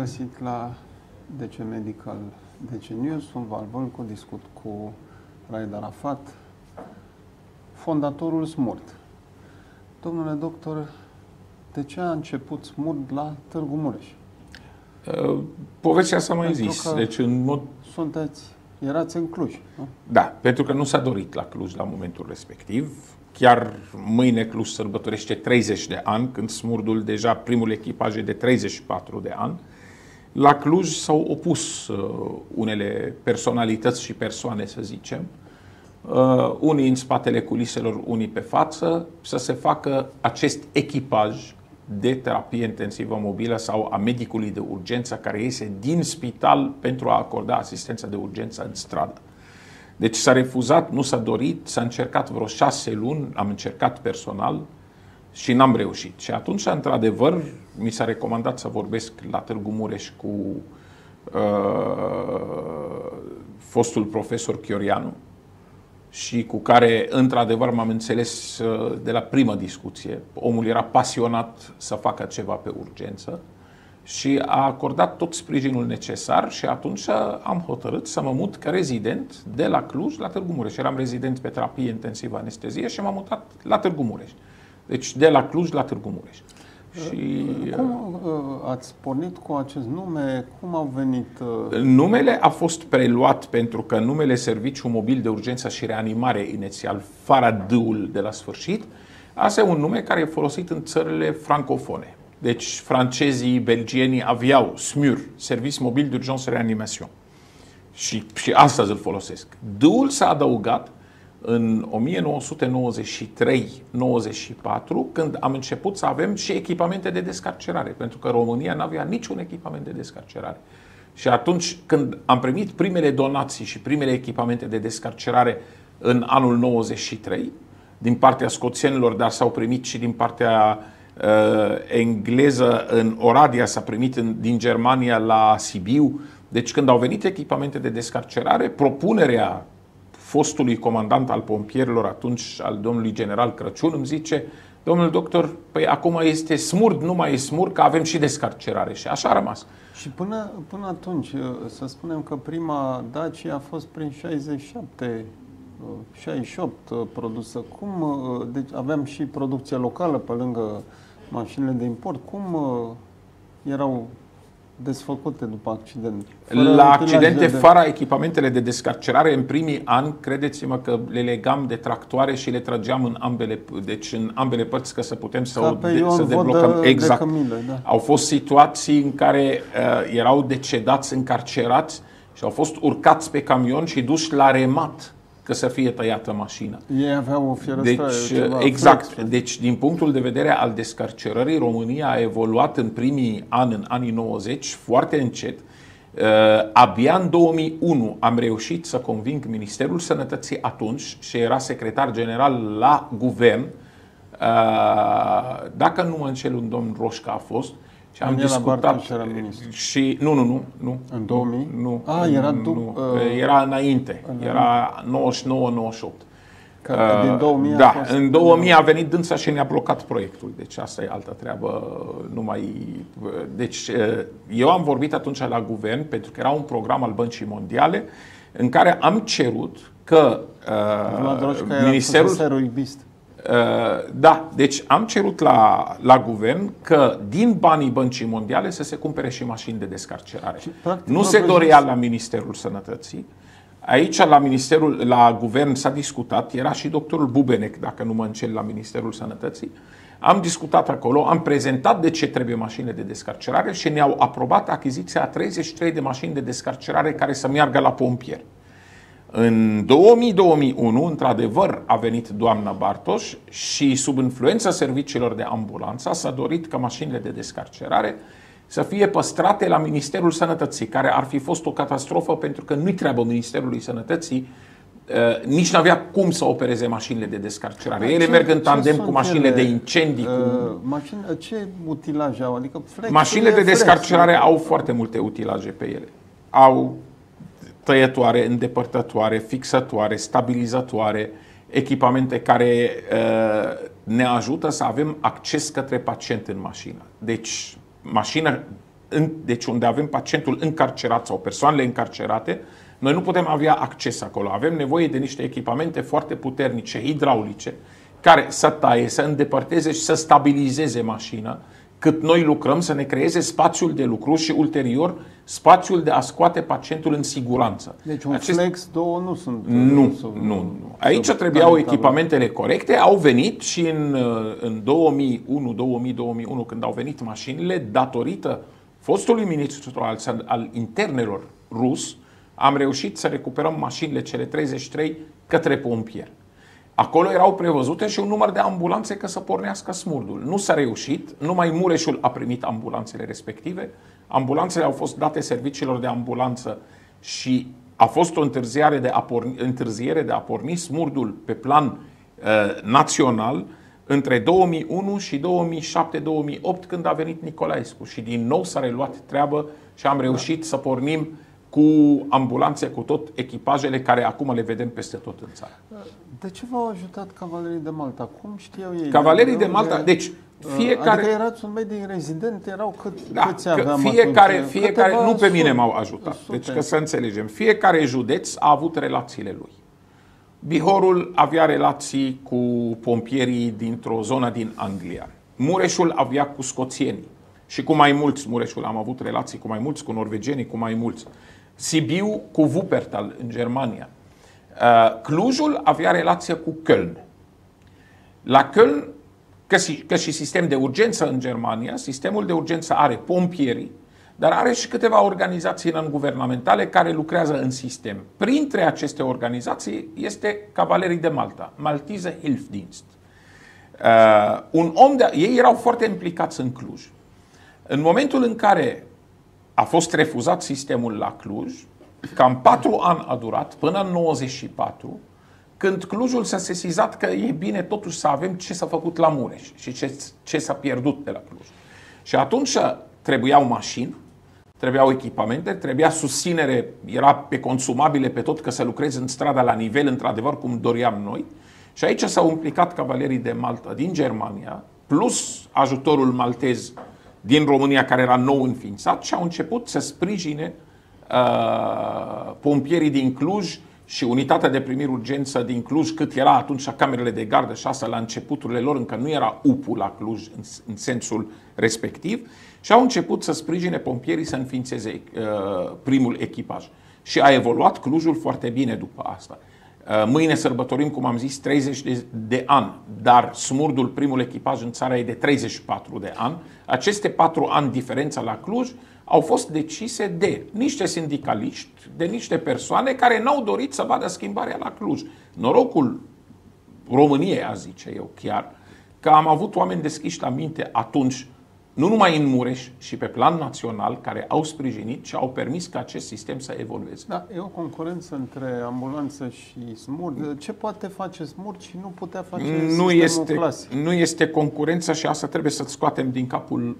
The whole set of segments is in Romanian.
găsit la DC Medical DC News, sunt Val Vălcu, discut cu Raed Arafat, fondatorul SMURT. Domnule doctor, de ce a început SMURT la Târgu Mureș? Uh, povestea s-a mai Pentru zis. că- Deci, în mod Sunteți, erați în Cluj, nu? Da, pentru că nu s-a dorit la Cluj la momentul respectiv. Chiar mâine Cluj sărbătorește 30 de ani, când Smurdul deja primul echipaj e de 34 de ani. La Cluj s-au opus uh, unele personalități și persoane, să zicem, uh, unii în spatele culiselor, unii pe față, să se facă acest echipaj de terapie intensivă mobilă sau a medicului de urgență care iese din spital pentru a acorda asistență de urgență în stradă. Deci s-a refuzat, nu s-a dorit, s-a încercat vreo șase luni, am încercat personal și n-am reușit. Și atunci, într-adevăr, mi s-a recomandat să vorbesc la Târgu Mureș cu uh, fostul profesor Chiorianu și cu care, într-adevăr, m-am înțeles uh, de la prima discuție. Omul era pasionat să facă ceva pe urgență și a acordat tot sprijinul necesar și atunci am hotărât să mă mut ca rezident de la Cluj la Târgu Mureș. Eram rezident pe terapie intensivă anestezie și m-am mutat la Târgu Mureș. Deci de la Cluj la Târgu Mureș. Și Cum uh, ați pornit cu acest nume? Cum au venit? uh, numele a fost preluat pentru că numele Serviciu Mobil de Urgență și Reanimare inițial, fără D-ul de la sfârșit, asta e un nume care e folosit în țările francofone. Deci francezii, belgienii aveau SMUR, Service Mobil de Urgență Reanimation. Și, și astăzi îl folosesc. D-ul s-a adăugat în 1993-94, când am început să avem și echipamente de descarcerare, pentru că România nu avea niciun echipament de descarcerare. Și atunci când am primit primele donații și primele echipamente de descarcerare în anul 93, din partea scoțienilor, dar s-au primit și din partea uh, engleză în Oradea, s-a primit în, din Germania la Sibiu. Deci când au venit echipamente de descarcerare, propunerea fostului comandant al pompierilor atunci, al domnului general Crăciun, îmi zice, domnul doctor, păi acum este smurd, nu mai e smurd, că avem și descarcerare. Și așa a rămas. Și până, până atunci, uh, să spunem că prima Dacia a fost prin 67, uh, 68 uh, produsă. Cum, uh, deci aveam și producție locală pe lângă mașinile de import. Cum uh, erau desfăcute după accident? Fără la utilaje accidente de- fără echipamentele de descarcerare, în primii ani, credeți-mă că le legam de tractoare și le trageam în ambele, deci în ambele părți ca să putem să, Ca o pe de, Ion să Vodă deblocăm. de Exact. Cămilă, da. Au fost situații în care uh, erau decedați, încarcerați și au fost urcați pe camion și duși la remat că să fie tăiată mașina. Ei aveau o fierăstrare, Deci, ceva exact. flex. Deci, din punctul de vedere al descarcerării, România a evoluat în primii ani, în anii 90, foarte încet. Uh, Abia în 2001 am reușit să conving Ministerul Sănătății atunci, și era secretar general la guvern, uh, dacă nu mă înșel, un domn Roșca a fost, și am Daniela discutat Bartoș era ministru. și nu, nu, nu, nu. În 2000? Nu. A, era nu, dup- nu. uh, Era înainte. Era 99-98. Că din 2000 a da, fost- în 2000 a venit dânsa și ne-a blocat proiectul. Deci asta e altă treabă. Nu mai... Deci eu am vorbit atunci la guvern pentru că era un program al Băncii Mondiale în care am cerut că Vlad uh, Roșca era Ministerul... profesor rugbist. Uh, Da, deci am cerut la, la guvern că din banii Băncii Mondiale să se cumpere și mașini de descarcerare. practic, nu vă se vă dorea zis- la Ministerul Sănătății. Aici, la Ministerul, la guvern s-a discutat, era și doctorul Bubenec, dacă nu mă înșel, la Ministerul Sănătății. Am discutat acolo, am prezentat de ce trebuie mașini de descarcerare și ne-au aprobat achiziția a 33 de mașini de descarcerare care să meargă la pompieri. În 2000-2001, într-adevăr, a venit doamna Bartoș și sub influența serviciilor de ambulanță s-a dorit ca mașinile de descarcerare să fie păstrate la Ministerul Sănătății, care ar fi fost o catastrofă pentru că nu-i treabă Ministerului Sănătății uh, nici nu avea cum să opereze mașinile de descarcerare. Ele Ce- merg în ce tandem sunt cu mașinile ele? de incendii, cu Uh, mașini, ce utilaje au? Adică flex Mașinile de descarcerare au foarte multe utilaje pe ele. Au tăietoare, îndepărtătoare, fixătoare, stabilizatoare, echipamente care uh, ne ajută să avem acces către pacient în mașină. Deci, mașină în, deci unde avem pacientul încarcerat sau persoanele încarcerate, noi nu putem avea acces acolo. Avem nevoie de niște echipamente foarte puternice, hidraulice, care să taie, să îndepărteze și să stabilizeze mașina, cât noi lucrăm să ne creeze spațiul de lucru și ulterior spațiul de a scoate pacientul în siguranță. Deci un Acest... flex, două nu sunt... Nu, nu, nu. nu. Aici trebuiau echipamentele corecte, au venit și în, în 2001, 2000, 2001, când au venit mașinile, datorită fostului ministru al, al internelor rus, am reușit să recuperăm mașinile cele 33 către pompieri. Acolo erau prevăzute și un număr de ambulanțe că să pornească smurdul. Nu s-a reușit, numai Mureșul a primit ambulanțele respective. Ambulanțele au fost date serviciilor de ambulanță și a fost o întârziere de a porni, întârziere de a porni smurdul pe plan uh, național între 2001 și 2007-2008 când a venit Nicolaescu și din nou s-a reluat treabă și am reușit să pornim cu ambulanțe, cu tot echipajele care acum le vedem peste tot în țară. De ce v-au ajutat cavalerii de Malta? Cum știau ei? Cavalerii de, de Malta, deci uh, fiecare... Adică erați un medic rezident, erau cât, da, câți aveam fiecare, atunci? fiecare, nu pe mine m-au ajutat. Sute. Deci că să înțelegem, fiecare județ a avut relațiile lui. Bihorul avea relații cu pompierii dintr-o zonă din Anglia. Mureșul avea cu scoțienii și cu mai mulți. Mureșul am avut relații cu mai mulți, cu norvegenii, cu mai mulți. Sibiu cu Wuppertal în Germania. Uh, Clujul avea relație cu Köln. La Köln, că și, că și sistem de urgență în Germania, sistemul de urgență are pompierii, dar are și câteva organizații non-guvernamentale care lucrează în sistem. Printre aceste organizații este Cavalerii de Malta, Maltese Hilfsdienst. Uh, un om de, ei erau foarte implicați în Cluj. În momentul în care a fost refuzat sistemul la Cluj, cam patru ani a durat, până în 94, când Clujul s-a sesizat că e bine totuși să avem ce s-a făcut la Mureș și ce, ce s-a pierdut de la Cluj. Și atunci trebuiau mașini, trebuiau echipamente, trebuia susținere, era pe consumabile, pe tot, că să lucrezi în strada la nivel, într-adevăr, cum doream noi. Și aici s-au implicat cavalerii de Malta din Germania, plus ajutorul maltez din România, care era nou înființat, și au început să sprijine uh, pompierii din Cluj și unitatea de primiri urgență din Cluj, cât era atunci camerele de gardă, șase la începuturile lor, încă nu era UPU la Cluj în, în sensul respectiv, și au început să sprijine pompierii să înființeze uh, primul echipaj. Și a evoluat Clujul foarte bine după asta. Uh, mâine sărbătorim, cum am zis, 30 de, de ani, dar smurdul, primul echipaj în țară, e de 34 de ani. Aceste patru ani, diferența la Cluj, au fost decise de niște sindicaliști, de niște persoane care n-au dorit să vadă schimbarea la Cluj. Norocul României, a zice eu chiar, că am avut oameni deschiși la minte atunci nu numai în Mureș și pe plan național, care au sprijinit și au permis ca acest sistem să evolueze. Da, e o concurență între ambulanță și SMUR. Ce poate face SMUR și nu putea face nu este, clasic? Nu este concurență și asta trebuie să scoatem din capul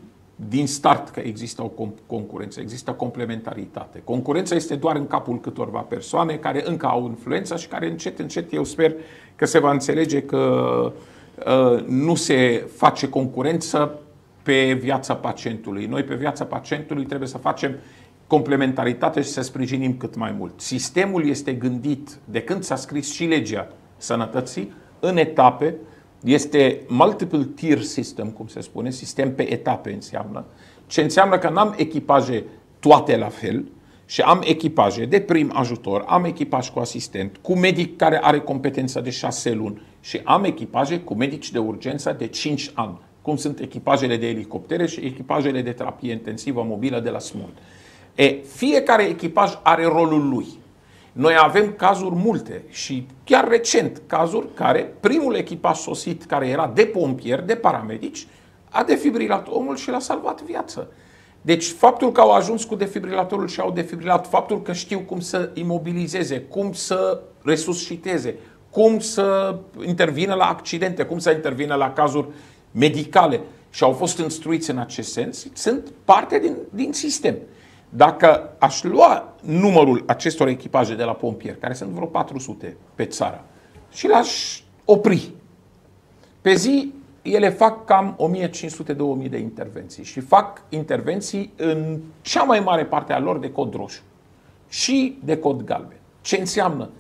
din start că există o concurență, există complementaritate. Concurența este doar în capul câtorva persoane care încă au influență și care încet, încet eu sper că se va înțelege că uh, nu se face concurență pe viața pacientului. Noi pe viața pacientului trebuie să facem complementaritate și să sprijinim cât mai mult. Sistemul este gândit de când s-a scris și legea sănătății în etape, este multiple tier system, cum se spune, sistem pe etape înseamnă, ce înseamnă că n-am echipaje toate la fel, și am echipaje de prim ajutor, am echipaj cu asistent, cu medic care are competența de 6 luni și am echipaje cu medici de urgență de 5 ani cum sunt echipajele de elicoptere și echipajele de terapie intensivă mobilă de la SMURD. E, fiecare echipaj are rolul lui. Noi avem cazuri multe și chiar recent cazuri care primul echipaj sosit care era de pompieri, de paramedici, a defibrilat omul și l-a salvat viața. Deci faptul că au ajuns cu defibrilatorul și au defibrilat, faptul că știu cum să imobilizeze, cum să resusciteze, cum să intervină la accidente, cum să intervină la cazuri medicale și au fost instruiți în acest sens, sunt parte din, din sistem. Dacă aș lua numărul acestor echipaje de la pompieri, care sunt vreo 400 pe țară, și l-aș opri, pe zi ele fac cam 1500-2000 de intervenții și fac intervenții în cea mai mare parte a lor de cod roșu și de cod galben. Ce înseamnă?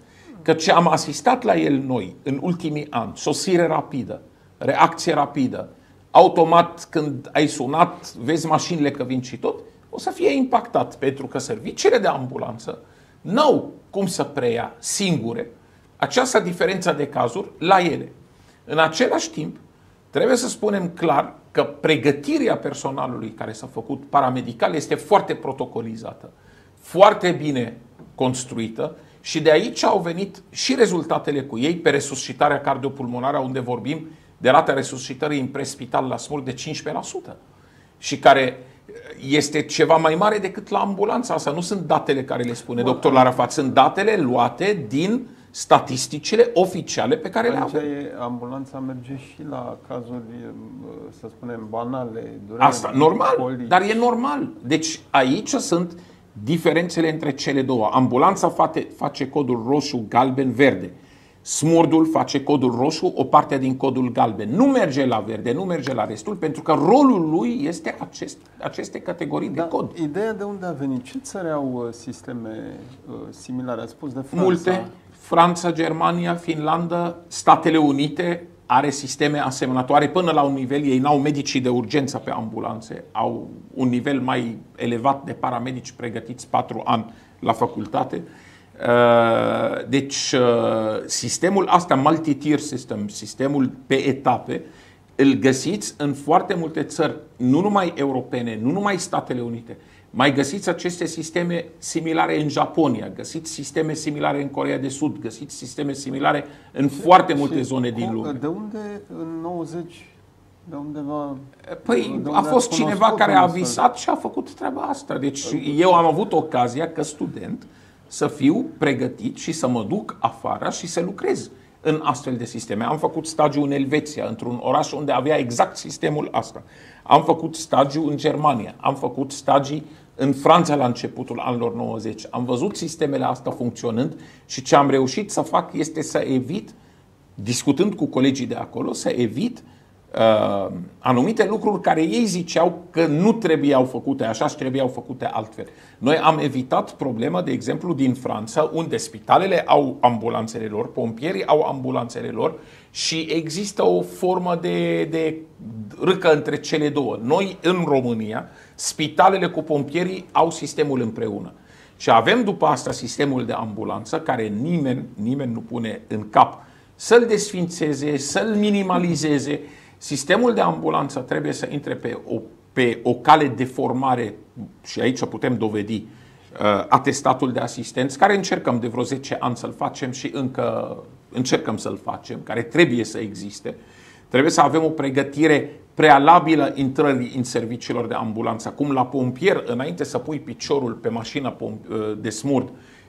Că ce am asistat la el noi în ultimii ani, sosire rapidă, reacție rapidă, automat când ai sunat, vezi mașinile că vin și tot, o să fie impactat pentru că serviciile de ambulanță n-au cum să preia singure această diferență de cazuri la ele. În același timp, trebuie să spunem clar că pregătirea personalului care s-a făcut paramedical este foarte protocolizată, foarte bine construită și de aici au venit și rezultatele cu ei pe resuscitarea cardiopulmonară, unde vorbim de rata resuscitării în prespital la smurt de 15% și care este ceva mai mare decât la ambulanța asta. Nu sunt datele care le spune doctorul Arafat, sunt datele luate din statisticile oficiale pe care le avem. Ambulanța merge și la cazuri, să spunem, banale, durere, Asta, normal, colici. dar e normal. Deci aici sunt diferențele între cele două. Ambulanța face, face codul roșu, galben, verde. Smurdul face codul roșu, o parte din codul galben. Nu merge la verde, nu merge la restul, pentru că rolul lui este acest, aceste categorii da, de cod. Ideea de unde a venit? Ce țări au uh, sisteme uh, similare? Ați spus de Franța. Multe. Franța, Germania, Finlanda, Statele Unite are sisteme asemănătoare până la un nivel, ei n-au medicii de urgență pe ambulanțe, au un nivel mai elevat de paramedici pregătiți patru ani la facultate. Uh, deci, uh, sistemul asta, multi-tier system, sistemul pe etape, îl găsiți în foarte multe țări, nu numai europene, nu numai Statele Unite. Mai găsiți aceste sisteme similare în Japonia, găsiți sisteme similare în Corea de Sud, găsiți sisteme similare în foarte multe zone din lume. De unde în 90 de undeva... Păi de a fost cineva care a visat și a făcut treaba asta. Deci eu am avut ocazia, ca student, să fiu pregătit și să mă duc afară și să lucrez în astfel de sisteme. Am făcut stagiu în Elveția, într-un oraș unde avea exact sistemul asta. Am făcut stagiu în Germania, am făcut stagii în Franța la începutul anilor 90. Am văzut sistemele astea funcționând și ce am reușit să fac este să evit, discutând cu colegii de acolo, să evit uh, uh, anumite lucruri care ei ziceau că nu trebuiau făcute așa și trebuiau făcute altfel. Noi am evitat problema, de exemplu, din Franța, unde spitalele au ambulanțele lor, pompierii au ambulanțele lor și există o formă de, de râcă între cele două. Noi, în România, spitalele cu pompierii au sistemul împreună. Și avem după asta sistemul de ambulanță care nimeni, nimeni nu pune în cap să-l desfințeze, să-l minimalizeze, Sistemul de ambulanță trebuie să intre pe o, pe o cale de formare și aici putem dovedi uh, atestatul de asistență, care încercăm de vreo 10 ani să-l facem și încă încercăm să-l facem, care trebuie să existe. Trebuie să avem o pregătire prealabilă intrării în serviciilor de ambulanță. Acum la pompier, înainte să pui piciorul pe mașină uh, de smurd,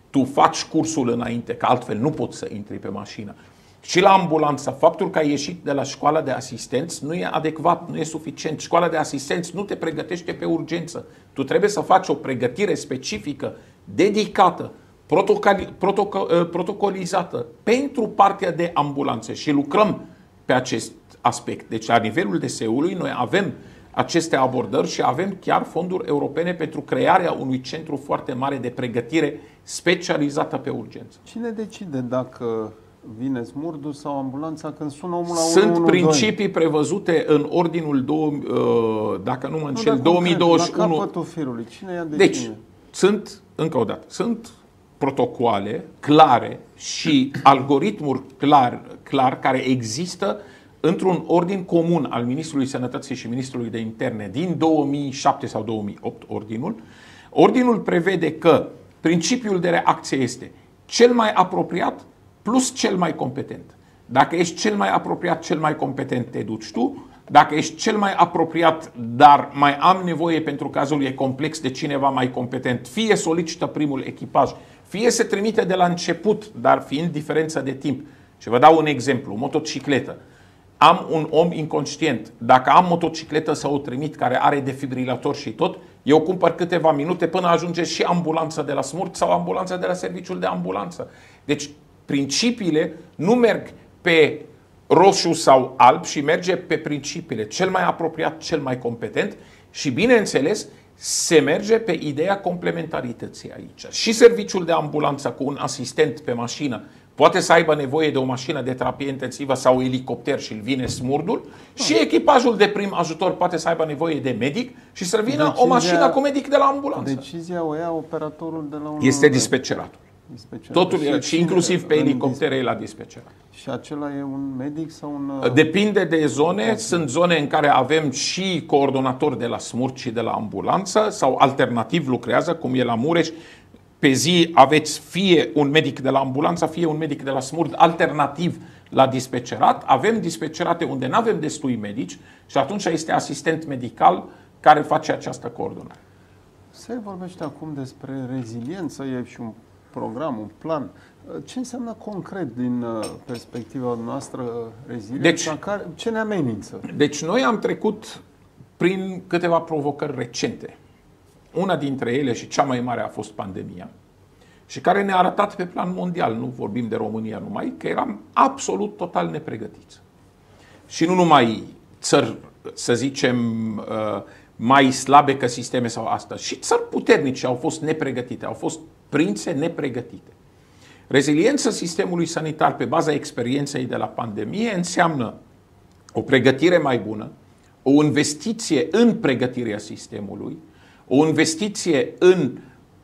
tu faci cursul înainte, că altfel nu poți să intri pe mașină și la ambulanță, faptul că ai ieșit de la școala de asistenți nu e adecvat, nu e suficient. Școala de asistenți nu te pregătește pe urgență. Tu trebuie să faci o pregătire specifică, dedicată, ă, protocolizată pentru partea de ambulanțe și lucrăm pe acest aspect. Deci la nivelul DSE-ului noi avem aceste abordări și avem chiar fonduri europene pentru crearea unui centru foarte mare de pregătire specializată pe urgență. Cine decide dacă vine smurdul sau ambulanța când sună omul la Sunt 112. principii prevăzute în ordinul, două, uh, dacă nu mă înșel, nu, 2021. La firului. Cine ia de deci, cine? sunt, încă o dată, sunt protocoale clare și algoritmuri clar, clar care există într-un ordin comun al Ministrului Sănătății și Ministrului de Interne din 2007 sau 2008, ordinul. Ordinul prevede că principiul de reacție este cel mai apropiat plus cel mai competent. Dacă ești cel mai apropiat, cel mai competent, te duci tu. Dacă ești cel mai apropiat, dar mai am nevoie pentru cazul e complex de cineva mai competent, fie solicită primul echipaj, fie se trimite de la început, dar fiind diferența de timp. Și vă dau un exemplu, motocicletă. Am un om inconștient. Dacă am motocicletă să o trimit care are defibrilator și tot, eu cumpăr câteva minute până ajunge și ambulanța de la smurt sau ambulanța de la serviciul de ambulanță. Deci principiile nu merg pe roșu sau alb și merge pe principiile cel mai apropiat, cel mai competent și, bineînțeles, se merge pe ideea complementarității aici. Și serviciul de ambulanță cu un asistent pe mașină poate să aibă nevoie de o mașină de terapie intensivă sau elicopter și îl vine smurdul și echipajul de prim ajutor poate să aibă nevoie de medic și să vină Decizia, o mașină cu medic de la ambulanță. Decizia o ia operatorul de la un... Este dispeceratul. Totul, și, și inclusiv pe elicoptere e la dispecerat. Și acela e un medic sau un... Uh, Depinde de zone. Medic. Sunt zone în care avem și coordonatori de la SMURT și de la ambulanță sau alternativ lucrează, cum e la Mureș. Pe zi aveți fie un medic de la ambulanță, fie un medic de la SMURT, alternativ la dispecerat. Avem dispecerate unde nu avem destui medici și atunci este asistent medical care face această coordonare. Se vorbește acum despre reziliență, e și un program, un plan. Ce înseamnă concret din uh, perspectiva noastră reziliența? Deci, care, ce ne amenință? Deci noi am trecut prin câteva provocări recente. Una dintre ele și cea mai mare a fost pandemia și care ne-a arătat pe plan mondial, nu vorbim de România numai, că eram absolut total nepregătiți. Și nu numai țări, să zicem, uh, mai slabe că sisteme sau asta, și țări puternice au fost nepregătite, au fost prinse nepregătite. Reziliența sistemului sanitar pe baza experienței de la pandemie înseamnă o pregătire mai bună, o investiție în pregătirea sistemului, o investiție în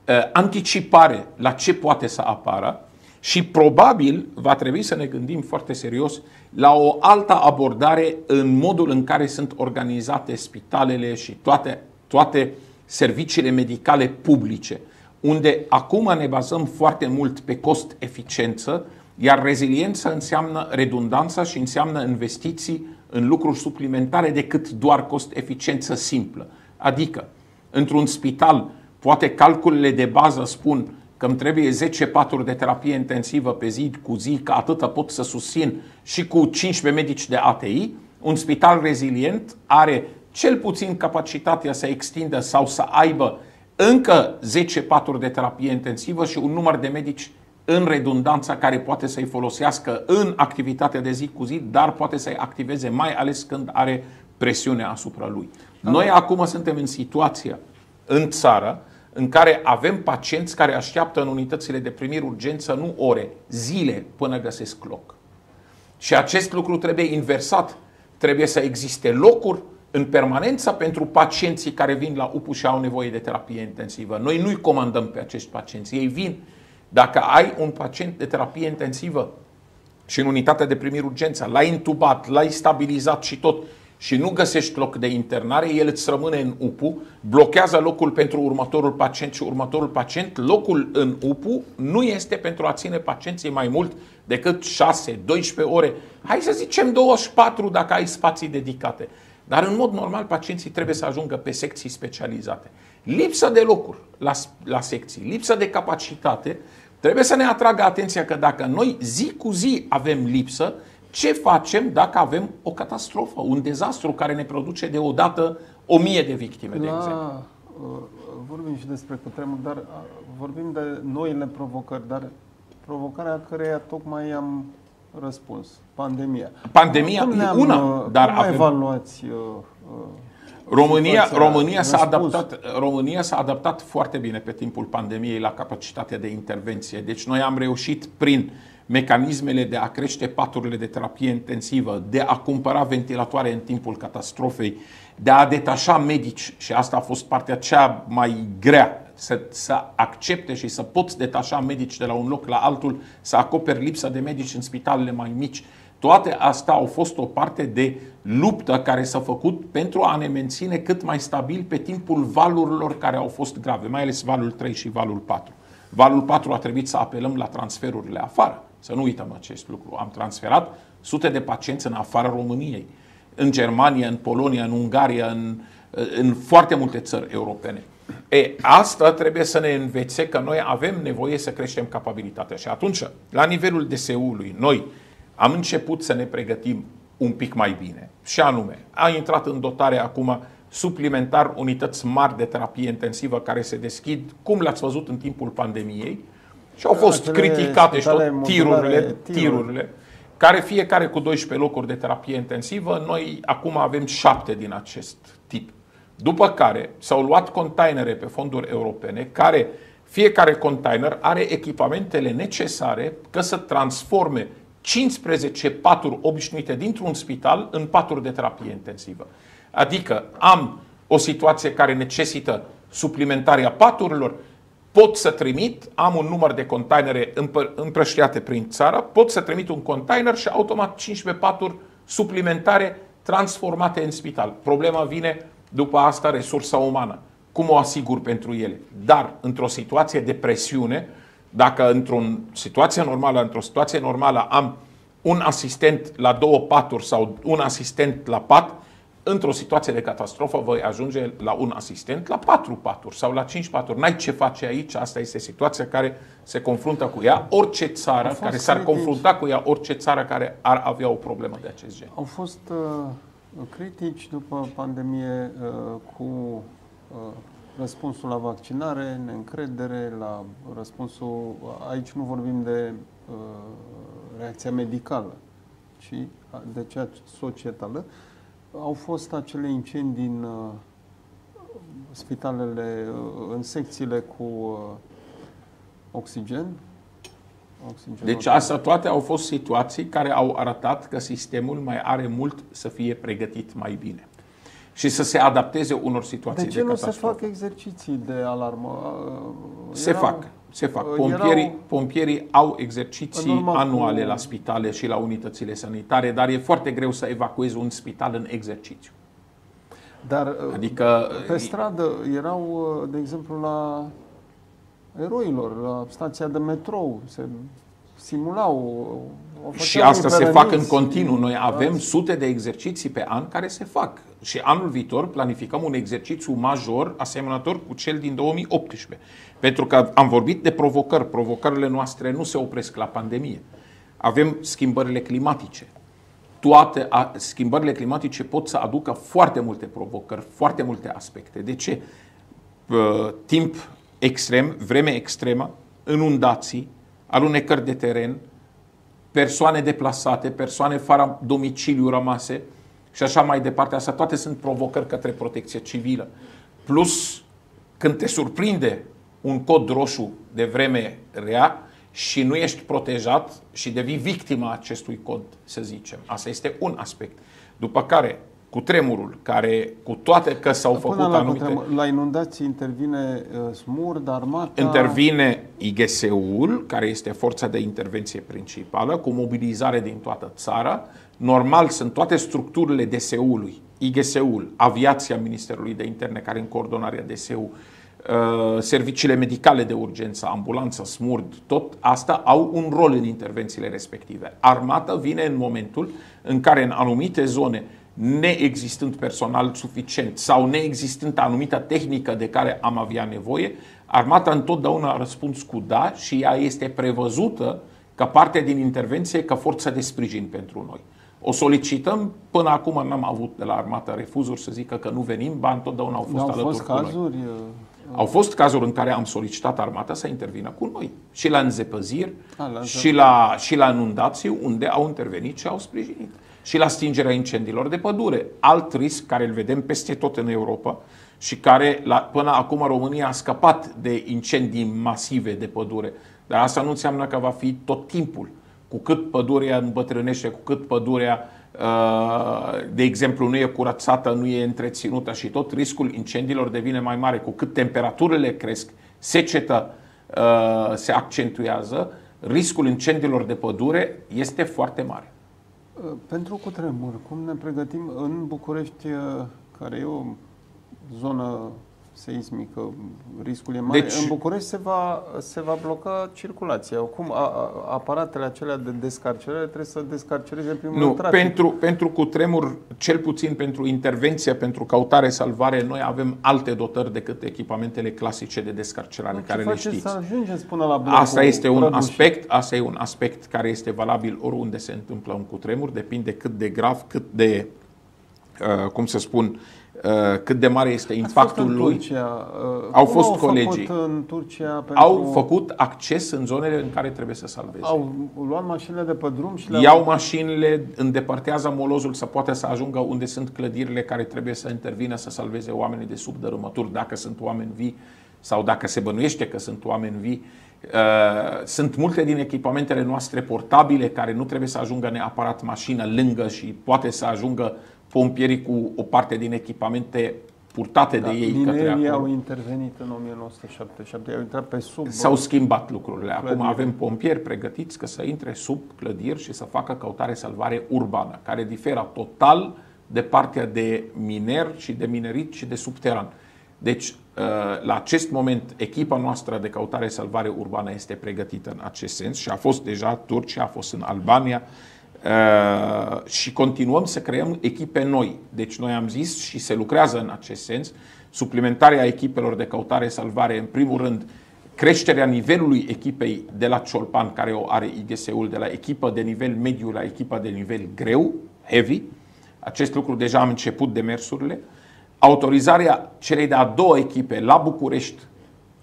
uh, anticipare la ce poate să apară și probabil va trebui să ne gândim foarte serios la o altă abordare în modul în care sunt organizate spitalele și toate, toate serviciile medicale publice unde acum ne bazăm foarte mult pe cost-eficiență, iar reziliență înseamnă redundanță și înseamnă investiții în lucruri suplimentare decât doar cost-eficiență simplă. Adică, într-un spital, poate calculele de bază spun că îmi trebuie 10 paturi de terapie intensivă pe zi cu zi, că atâta pot să susțin și cu 15 medici de ATI, un spital rezilient are cel puțin capacitatea să extindă sau să aibă încă 10 paturi de terapie intensivă și un număr de medici în redundanța care poate să-i folosească în activitatea de zi cu zi, dar poate să-i activeze mai ales când are presiune asupra lui. Da. Noi acum suntem în situația în țară în care avem pacienți care așteaptă în unitățile de primiri urgență nu ore, zile până găsesc loc. Și acest lucru trebuie inversat. Trebuie să existe locuri în permanență pentru pacienții care vin la UPU și au nevoie de terapie intensivă. Noi nu-i comandăm pe acești pacienți, ei vin. Dacă ai un pacient de terapie intensivă și în unitatea de primiri urgență, l-ai intubat, l-ai stabilizat și tot, și nu găsești loc de internare, el îți rămâne în UPU, blochează locul pentru următorul pacient și următorul pacient, locul în UPU nu este pentru a ține pacienții mai mult decât 6-12 ore. Hai să zicem 24 dacă ai spații dedicate. Dar în mod normal pacienții trebuie să ajungă pe secții specializate. Lipsa de locuri la, la secții, lipsa de capacitate, trebuie să ne atragă atenția că dacă noi zi cu zi avem lipsă, ce facem dacă avem o catastrofă, un dezastru care ne produce deodată o mie de victime, la, de exemplu? Uh, vorbim și despre cutremur, dar uh, vorbim de noile provocări, dar provocarea căreia tocmai am răspuns. Pandemia. Pandemia e una, uh, dar cum avem... evaluați uh, uh, România, România, s-a adaptat, România s-a adaptat foarte bine pe timpul pandemiei la capacitatea de intervenție. Deci noi am reușit prin mecanismele de a crește paturile de terapie intensivă, de a cumpăra ventilatoare în timpul catastrofei, de a detașa medici și asta a fost partea cea mai grea să, să accepte și să poți detașa medici de la un loc la altul, să acoperi lipsa de medici în spitalele mai mici. Toate astea au fost o parte de luptă care s-a făcut pentru a ne menține cât mai stabil pe timpul valurilor care au fost grave, mai ales valul 3 și valul 4. Valul 4 a trebuit să apelăm la transferurile afară. Să nu uităm acest lucru. Am transferat sute de pacienți în afara României. În Germania, în Polonia, în Ungaria, în, în foarte multe țări europene. E, asta trebuie să ne învețe că noi avem nevoie să creștem capabilitatea. Și atunci, la nivelul DSU-ului, noi am început să ne pregătim un pic mai bine. Și anume, a intrat în dotare acum suplimentar unități mari de terapie intensivă care se deschid, cum le-ați văzut în timpul pandemiei, și au fost Acele criticate și tot tirurile, tirurile. care fiecare cu 12 locuri de terapie intensivă. Noi acum avem 7 din acest tip. După care s-au luat containere pe fonduri europene care fiecare container are echipamentele necesare ca să transforme 15 paturi obișnuite dintr-un spital în paturi de terapie intensivă. Adică am o situație care necesită suplimentarea paturilor, pot să trimit, am un număr de containere împrăștiate prin țară, pot să trimit un container și automat 15 paturi suplimentare transformate în spital. Problema vine după asta resursa umană. Cum o asigur pentru ele? Dar într-o situație de presiune, dacă într-o situație normală, într-o situație normală am un asistent la două paturi sau un asistent la pat, într-o situație de catastrofă voi ajunge la un asistent la patru paturi sau la cinci paturi. N-ai ce face aici, asta este situația care se confruntă cu ea orice țară care s-ar confrunta cu ea, orice țară care ar avea o problemă de acest gen. Au fost uh, critici după pandemie uh, cu uh, răspunsul la vaccinare, neîncredere, la răspunsul... Aici nu vorbim de uh, reacția medicală, ci de cea societală. Au fost acele incendii în uh, spitalele, uh, în secțiile cu uh, oxigen. Oxigen deci asta toate au fost situații care au arătat că sistemul mai are mult să fie pregătit mai bine și să se adapteze unor situații de, de ce nu se fac exerciții de alarmă? Se erau, fac, se fac. Pompierii, erau, pompierii au exerciții anuale cu... la spitale și la unitățile sanitare, dar e foarte greu să evacuezi un spital în exercițiu. Dar adică, pe stradă erau, de exemplu, la eroilor, la stația de metrou, se simulau și asta se fac în continuu. Noi avem sute de exerciții pe an care se fac. Și anul viitor planificăm un exercițiu major asemănător cu cel din 2018. Pentru că am vorbit de provocări. Provocările noastre nu se opresc la pandemie. Avem schimbările climatice. Toate a, schimbările climatice pot să aducă foarte multe provocări, foarte multe aspecte. De ce? Timp extrem, vreme extremă, inundații, alunecări de teren, persoane deplasate, persoane fără domiciliu rămase și așa mai departe. Asta toate sunt provocări către protecție civilă. Plus, când te surprinde un cod roșu de vreme rea și nu ești protejat și devii victima acestui cod, să zicem. Asta este un aspect. După care, cu tremurul, care cu toate că s-au Până făcut la anumite... Cutremur, la inundații intervine uh, SMURD, armata... Intervine IGSU-ul, care este forța de intervenție principală, cu mobilizare din toată țara. Normal, sunt toate structurile DSU-ului, IGSU-ul, aviația Ministerului de Interne, care în coordonarea DSU, uh, serviciile medicale de urgență, ambulanță, SMURD, tot asta au un rol în intervențiile respective. Armata vine în momentul în care în anumite zone neexistând personal suficient sau neexistând anumită tehnică de care am avea nevoie, armata întotdeauna a răspuns cu da și ea este prevăzută ca parte din intervenție, ca forță de sprijin pentru noi. O solicităm, până acum n-am avut de la armată refuzuri să zică că nu venim, ba întotdeauna au fost au alături fost cu cazuri, noi. Uh, au fost cazuri în care am solicitat armata să intervină cu noi. Și la înzepăziri, A, la și, la, și la inundații, unde au intervenit și au sprijinit și la stingerea incendiilor de pădure. Alt risc care îl vedem peste tot în Europa și care la, până acum România a scăpat de incendii masive de pădure. Dar asta nu înseamnă că va fi tot timpul. Cu cât pădurea îmbătrânește, cu cât pădurea, uh, de exemplu, nu e curățată, nu e întreținută și tot riscul incendiilor devine mai mare. Cu cât temperaturile cresc, secetă uh, se accentuează, riscul incendiilor de pădure este foarte mare. Pentru cutremur, cum ne pregătim în București, uh, care e o zonă seismică, riscul e mare. Deci, în București se va, se va bloca circulația. Cum a, aparatele acelea de descarcerare trebuie să descarcereze primul nu, trafic. Pentru, pentru cutremur, cel puțin pentru intervenție, pentru căutare, salvare, noi avem alte dotări decât echipamentele clasice de descarcerare, care le știți. să ajungeți până la Asta este un aspect, asta e un aspect care este valabil oriunde se întâmplă un cutremur, depinde cât de grav, cât de, uh, cum să spun, uh, cât de mare este impactul Ați fost în lui. Turcia. uh, Au cum fost au colegii. Făcut în Turcia pentru... Au făcut acces în zonele în care trebuie să salveze. Au luat mașinile de pe drum și le-au... Iau mașinile, îndepărtează molozul să poată să ajungă unde sunt clădirile care trebuie să intervină să salveze oamenii de sub dărâmături, dacă sunt oameni vii sau dacă se bănuiește că sunt oameni vii. Uh, Sunt multe din echipamentele noastre portabile care nu trebuie să ajungă neapărat mașină lângă și poate să ajungă pompierii cu o parte din echipamente purtate de ei către Minerii acolo. au intervenit în 1977, au intrat pe sub... S-au schimbat lucrurile. Acum Clădire. avem pompieri pregătiți că să intre sub clădiri și să facă căutare-salvare urbană, care diferă total de partea de miner și de minerit și de subteran. Deci, uh, la acest moment, echipa noastră de căutare-salvare urbană este pregătită în acest sens și a fost deja Turcia, a fost în Albania uh, și continuăm să creăm echipe noi. Deci noi am zis și se lucrează în acest sens, suplimentarea echipelor de căutare-salvare, în primul rând, creșterea nivelului echipei de la Ciolpan, care o are IGS-ul, de la echipă de nivel mediu la echipa de nivel greu, heavy. Acest lucru deja am început demersurile. Autorizarea celei de-a doua echipe la București,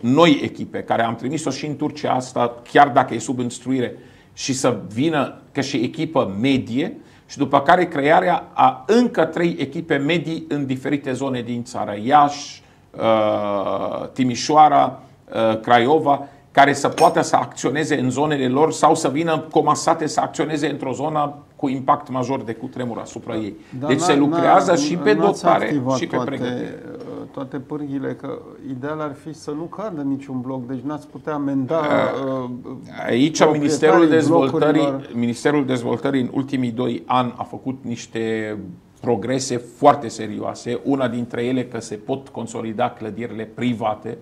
noi echipe, care am trimis-o și în Turcia asta, chiar dacă e sub instruire, și să vină ca și echipă medie, și după care crearea a încă trei echipe medii în diferite zone din țară. Iași, uh, Timișoara, uh, Craiova, care să poată să acționeze în zonele lor sau să vină comasate să acționeze într-o zonă cu impact major de cutremur asupra ei. Dar deci n-a- se lucrează n-a- și pe n-ați dotare activat și pe toate, pregătire. Uh, toate pârghile, că ideal ar fi să nu cadă niciun bloc, deci n-ați putea amenda uh, Aici proprietarii Ministerul Dezvoltării, blocurilor. Ministerul Dezvoltării în ultimii doi ani a făcut niște progrese foarte serioase. Una dintre ele că se pot consolida clădirile private.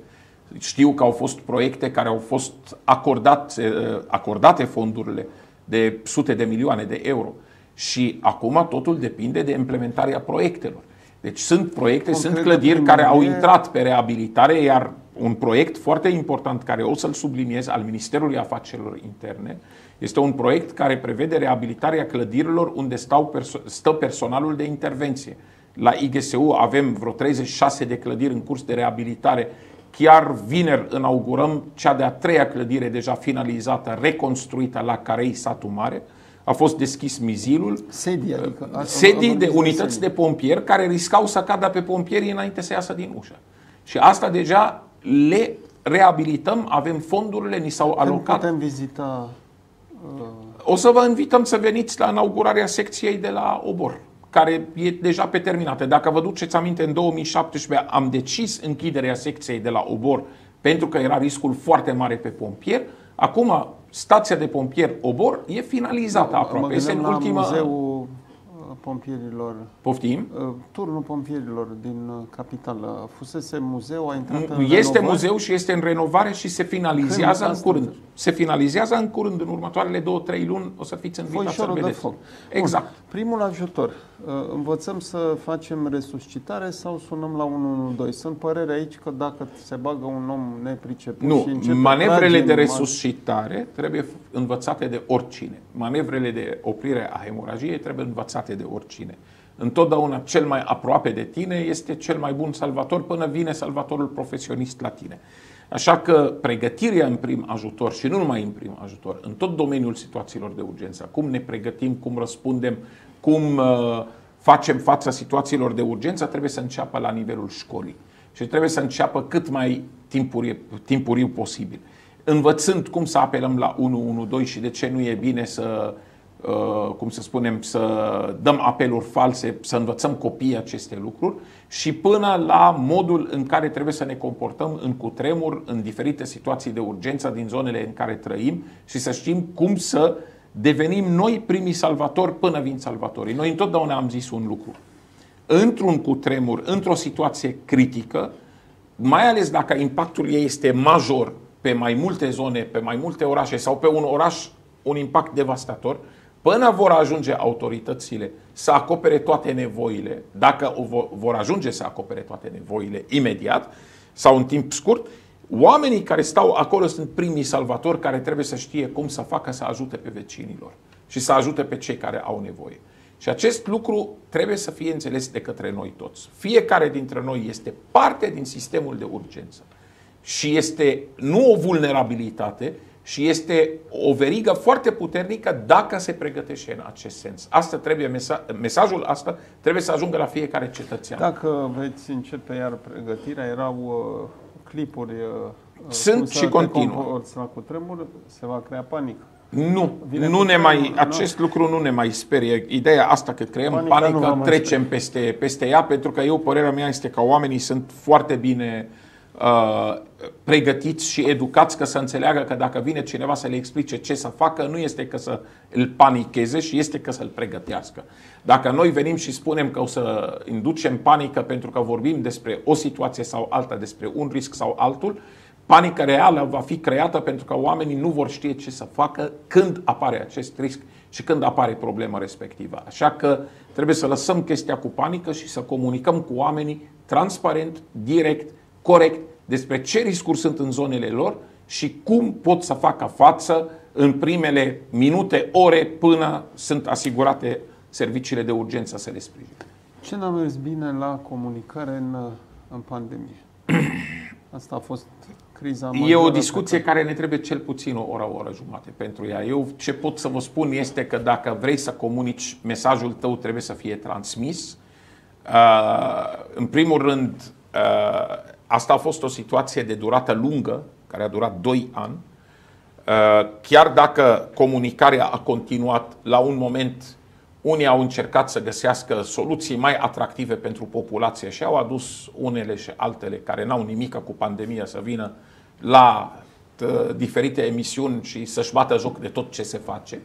Știu că au fost proiecte care au fost acordate, acordate fondurile de sute de milioane de euro. Și acum totul depinde de implementarea proiectelor. Deci sunt proiecte, sunt Concret, clădiri care au primărie- intrat pe reabilitare, iar un proiect foarte important care o să-l subliniez al Ministerului Afacerilor Interne este un proiect care prevede reabilitarea clădirilor unde stau perso- stă personalul de intervenție. La IGSU avem vreo 36 de clădiri în curs de reabilitare. Chiar vineri inaugurăm cea de-a treia clădire deja finalizată, reconstruită la Carei, satul mare. A fost deschis mizilul, Sedii, adică... a- sedii am de vorbit unități sedii. de pompieri care riscau să cadă pe pompieri înainte să iasă din ușă. Și asta deja le reabilităm, avem fondurile, ni s-au Când alocat. putem vizita... Uh, O să vă invităm să veniți la inaugurarea secției de la Obor, care e deja pe terminate. Dacă vă duceți aminte, în 2017 am decis închiderea secției de la Obor pentru că era riscul foarte mare pe pompier. Acum, stația de pompier Obor e finalizată mă aproape. Este gândeam în la ultima... muzeul uh, pompierilor, Poftim? uh, turnul pompierilor din uh, capitală. Fusese muzeu, a intrat în Este renovări. muzeu și este în renovare și se finalizează Când? în Asta curând. înțeleg. Se finalizează în curând, în următoarele două, trei luni o să fiți invitați să Foișorul de vedeți. foc. Exact. Bun. Primul ajutor. Uh, Învățăm să facem resuscitare sau sunăm la 112? Sunt păreri aici că dacă se bagă un om nepriceput Nu, și începe manevrele trage de în resuscitare trebuie învățate de oricine. Manevrele de oprire a hemoragiei trebuie învățate de oricine. Întotdeauna cel mai aproape de tine este cel mai bun salvator până vine salvatorul profesionist la tine. Așa că pregătirea în prim ajutor și nu numai în prim ajutor, în tot domeniul situațiilor de urgență, cum ne pregătim, cum răspundem, cum uh, facem fața situațiilor de urgență, trebuie să înceapă la nivelul școlii. Și trebuie să înceapă cât mai timpuriu, timpuriu posibil. Învățând cum să apelăm la 112 și de ce nu e bine să, uh, cum să spunem, să dăm apeluri false, să învățăm copiii aceste lucruri și până la modul în care trebuie să ne comportăm în cutremur, în diferite situații de urgență din zonele în care trăim și să știm cum să devenim noi primii salvatori până vin salvatorii. Noi întotdeauna am zis un lucru într-un cutremur, într-o situație critică, mai ales dacă impactul ei este major pe mai multe zone, pe mai multe orașe sau pe un oraș, un impact devastator, până vor ajunge autoritățile să acopere toate nevoile, dacă o vo- vor ajunge să acopere toate nevoile imediat sau în timp scurt, oamenii care stau acolo sunt primii salvatori care trebuie să știe cum să facă să ajute pe vecinilor și să ajute pe cei care au nevoie. Și acest lucru trebuie să fie înțeles de către noi toți. Fiecare dintre noi este parte din sistemul de urgență și este nu o vulnerabilitate, și este o verigă foarte puternică dacă se pregătește în acest sens. Asta trebuie, mesa, mesajul asta trebuie să ajungă la fiecare cetățean. Dacă veți începe iar pregătirea, erau uh, clipuri uh, Sunt și continuă. la cutremur, se va crea panică. Nu, Vine nu ne mai, acest nu. lucru nu ne mai sperie. Ideea asta că creăm Panica panică, trecem peste, peste ea, pentru că eu, părerea mea este că oamenii sunt foarte bine uh, Uh, pregătiți și educați că să înțeleagă că dacă vine cineva să le explice ce să facă, nu este că să îl panicheze și este că să-l pregătească. Dacă noi venim și spunem că o să inducem panică pentru că vorbim despre o situație sau alta, despre un risc sau altul, panica reală va fi creată pentru că oamenii nu vor ști ce să facă când apare acest risc și când apare problema respectivă. Așa că trebuie să lăsăm chestia cu panică și să comunicăm cu oamenii transparent, direct, corect despre ce riscuri sunt în zonele lor și cum pot să facă față în primele minute, ore, până sunt asigurate serviciile de urgență să le sprijine. Ce n-a mers bine la comunicare în, în pandemie? Asta a fost criza E o discuție pe... care ne trebuie cel puțin o oră, o oră jumate pentru ea. Eu ce pot să vă spun este că dacă vrei să comunici, mesajul tău trebuie să fie transmis. Uh, în primul rând, uh, Asta a fost o situație de durată lungă, care a durat 2 ani. Uh, chiar dacă comunicarea a continuat la un moment, unii au încercat să găsească soluții mai atractive pentru populație și au adus unele și altele care n-au nimic cu pandemia să vină la uh, diferite emisiuni și să-și bată joc de tot ce se face.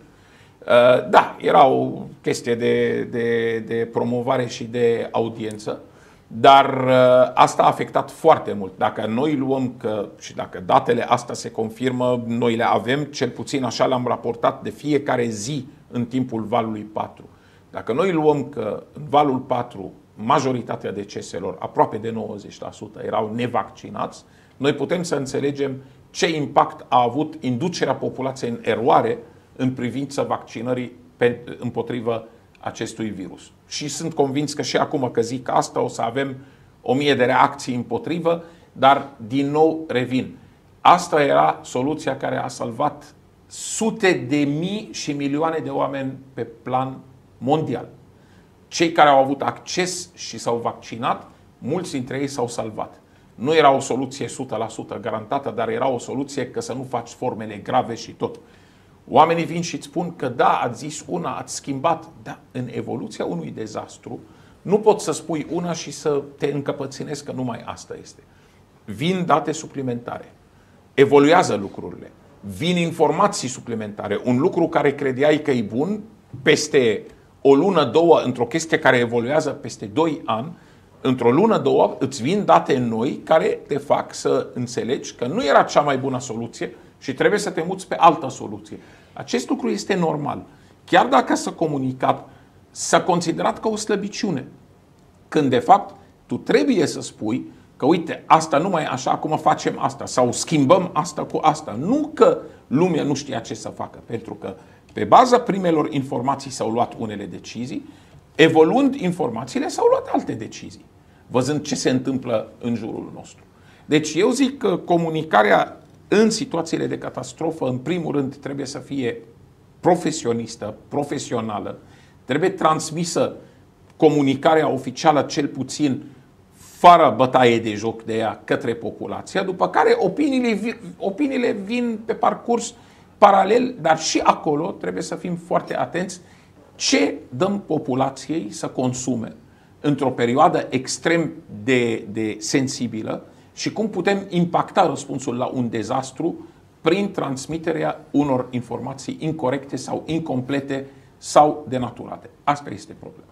Uh, da, era o chestie de, de, de promovare și de audiență. Dar uh, asta a afectat foarte mult. Dacă noi luăm că, și dacă datele astea se confirmă, noi le avem, cel puțin așa le-am raportat de fiecare zi în timpul valului 4. Dacă noi luăm că în valul 4 majoritatea deceselor, aproape de 90%, erau nevaccinați, noi putem să înțelegem ce impact a avut inducerea populației în eroare în privința vaccinării împotriva acestui virus. Și sunt convins că și acum că zic asta o să avem o mie de reacții împotrivă, dar din nou revin. Asta era soluția care a salvat sute de mii și milioane de oameni pe plan mondial. Cei care au avut acces și s-au vaccinat, mulți dintre ei s-au salvat. Nu era o soluție 100% garantată, dar era o soluție că să nu faci formele grave și tot. Oamenii vin și îți spun că da, ați zis una, ați schimbat. Da, în evoluția unui dezastru, nu poți să spui una și să te încăpățânezi că numai asta este. Vin date suplimentare. Evoluează lucrurile. Vin informații suplimentare. Un lucru care credeai că e bun, peste o lună, două, într-o chestie care evoluează peste doi ani, într-o lună, două, îți vin date noi care te fac să înțelegi că nu era cea mai bună soluție și trebuie să te muți pe altă soluție. Acest lucru este normal. Chiar dacă s-a comunicat, s-a considerat ca o slăbiciune. Când de fapt tu trebuie să spui că uite, asta nu mai e așa, acum facem asta sau schimbăm asta cu asta. Nu că lumea nu știa ce să facă, pentru că pe baza primelor informații s-au luat unele decizii, evoluând informațiile s-au luat alte decizii, văzând ce se întâmplă în jurul nostru. Deci eu zic că comunicarea în situațiile de catastrofă, în primul rând, trebuie să fie profesionistă, profesională, trebuie transmisă comunicarea oficială cel puțin fără bătaie de joc de ea către populația, după care opiniile, opiniile vin pe parcurs paralel, dar și acolo trebuie să fim foarte atenți ce dăm populației să consume într-o perioadă extrem de, de sensibilă, și cum putem impacta răspunsul la un dezastru prin transmiterea unor informații incorrecte sau incomplete sau denaturate. Asta este problema.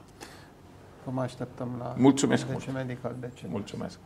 Vă mai așteptăm la Mulțumesc DC Medical. DC. Mulțumesc.